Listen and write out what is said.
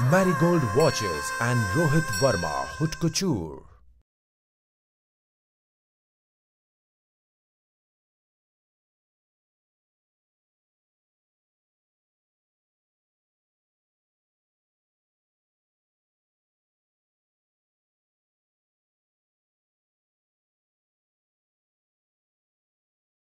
Marigold Watches and Rohit Verma Haute Couture.